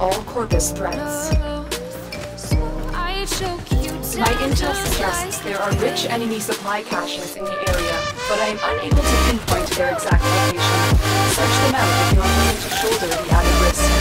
all corpus threats. My intel suggests there are rich enemy supply caches in the area, but I am unable to pinpoint their exact location. Search them out if you are willing to shoulder the added risk.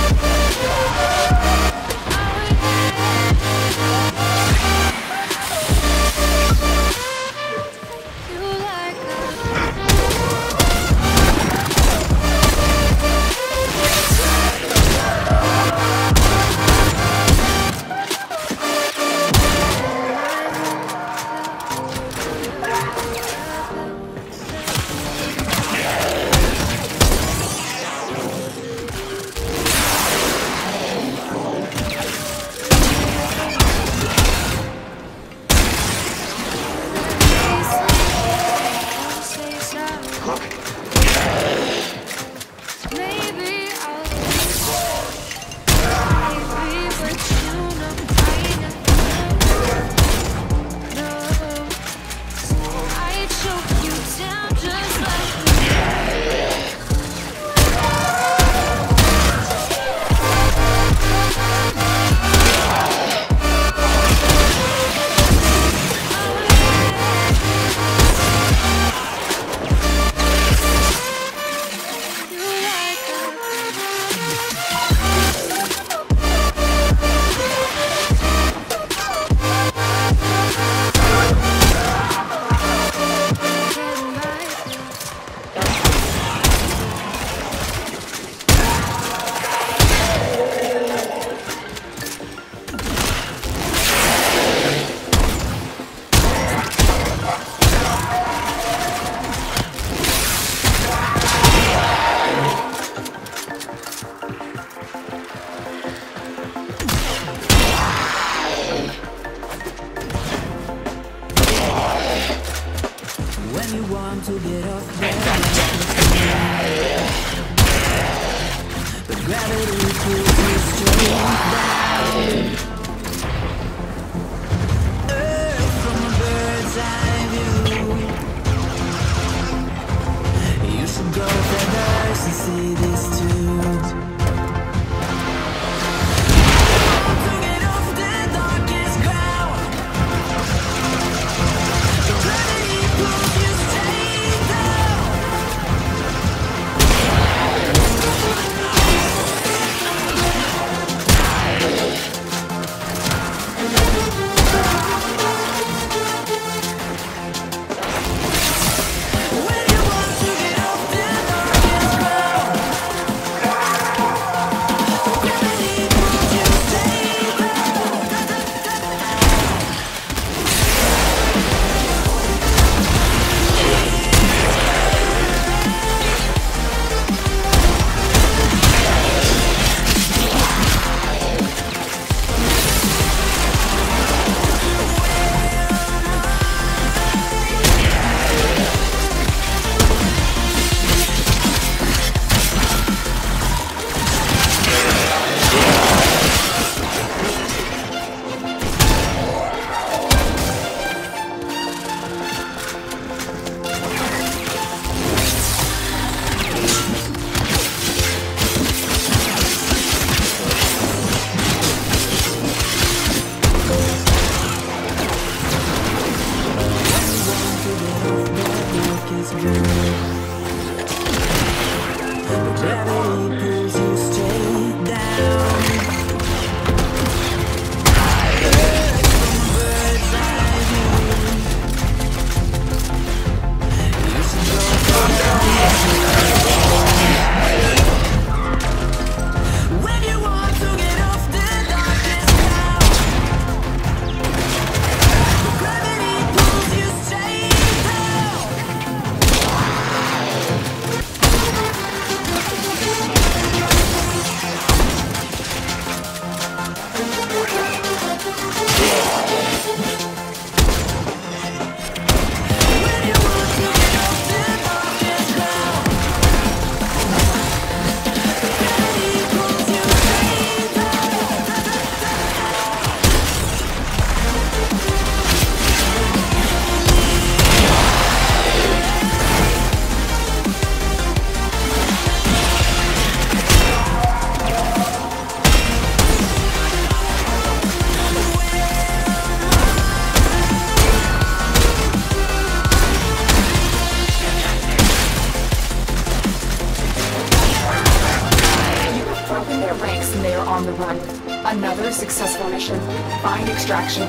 Another successful mission. Find extraction.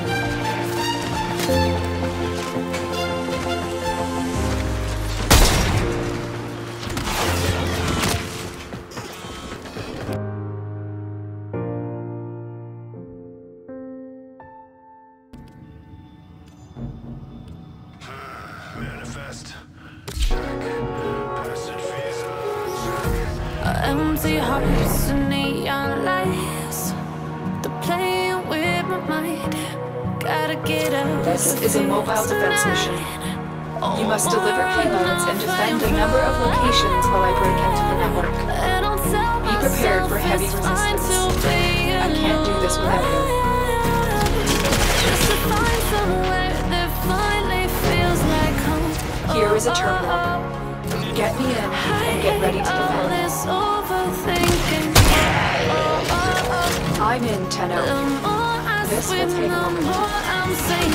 Manifest. Check. Check. Empty hearts and neon lights. This is a mobile defense mission. You must deliver payloads and defend a number of locations while I break into the network. Be prepared for heavy resistance. I can't do this without you. Here is a terminal. Get me in and get ready to defend. I'm in, Tenno this. Let's take a moment.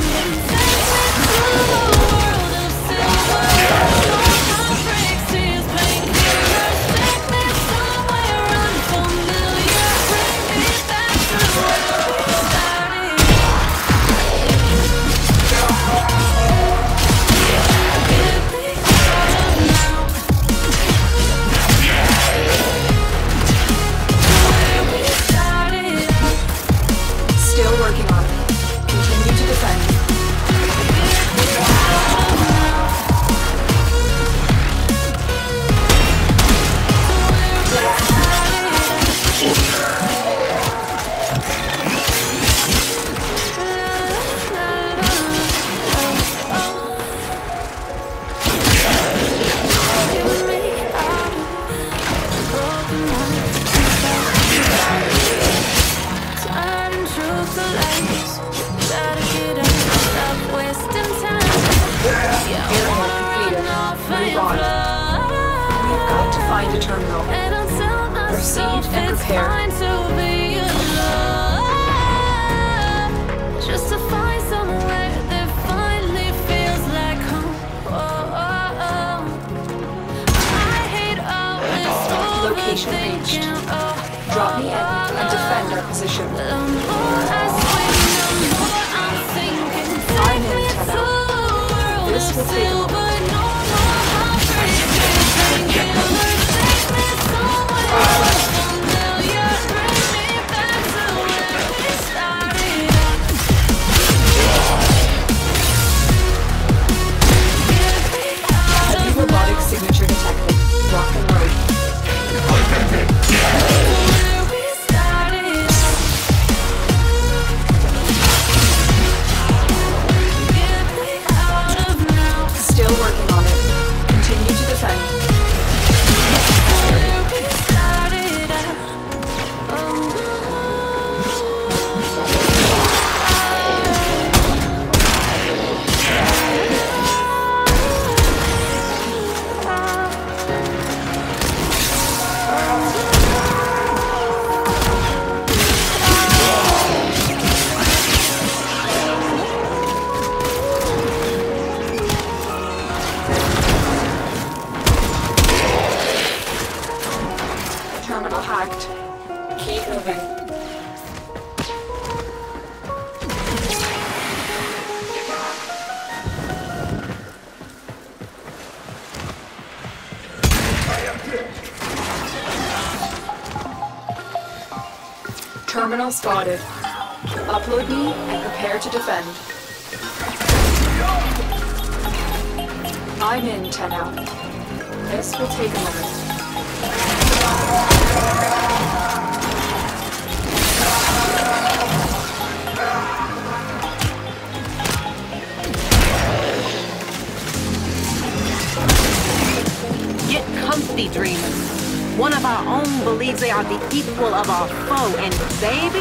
One of our own believes they are the equal of our foe, and baby,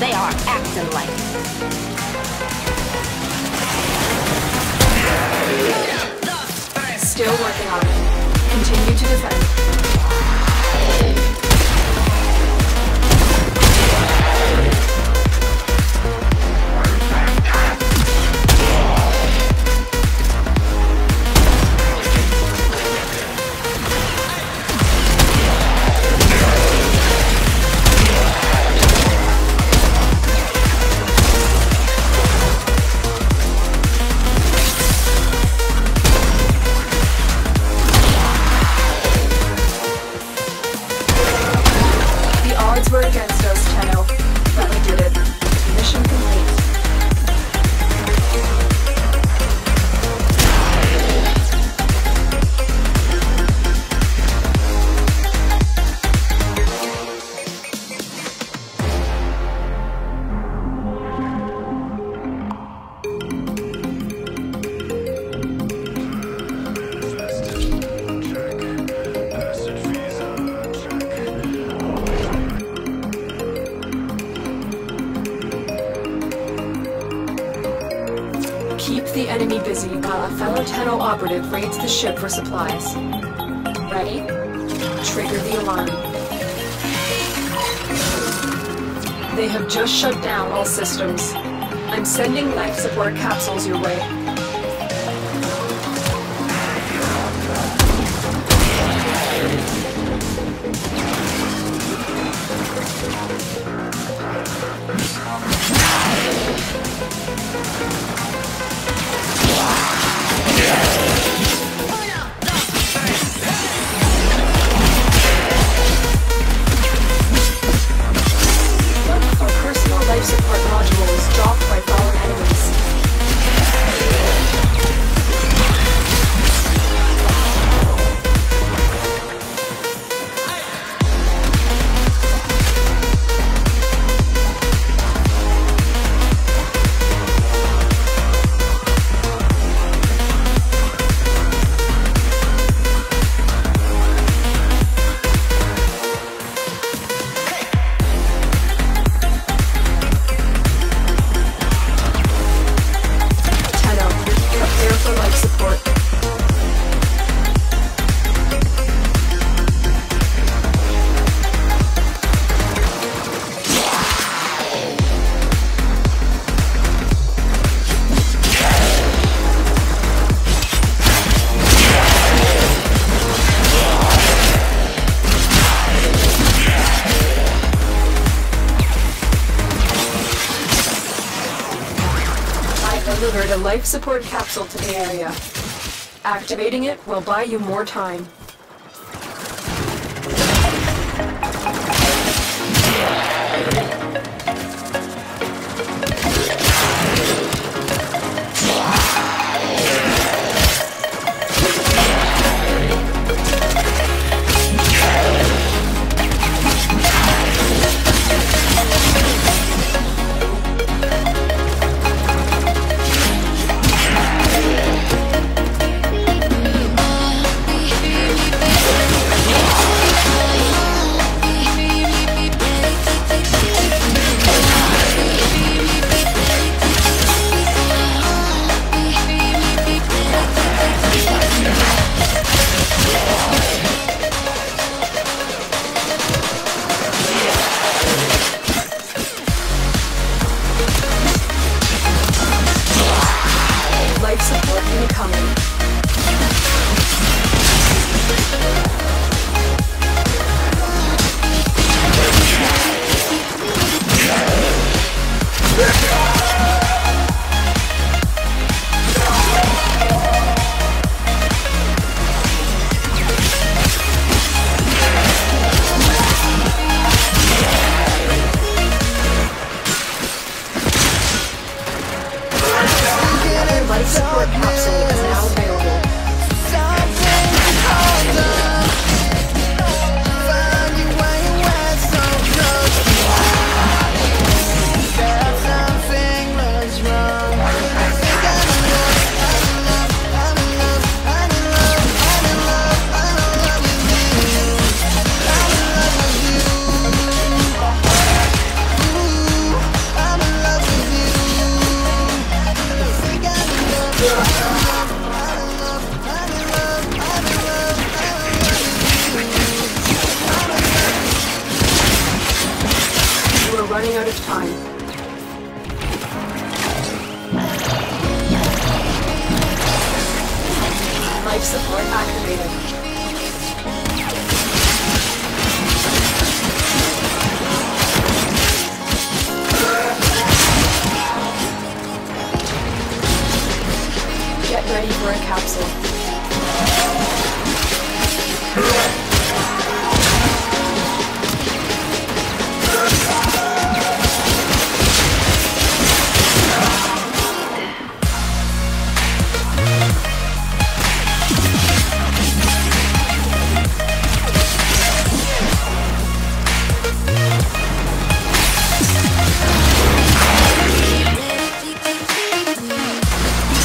they are acting like it. Still working on it. Continue to defend. Fellow Tenno operative raids the ship for supplies. Ready? Trigger the alarm. They have just shut down all systems. I'm sending life support capsules your way. Life support capsule to the area. Activating it will buy you more time.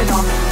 知道。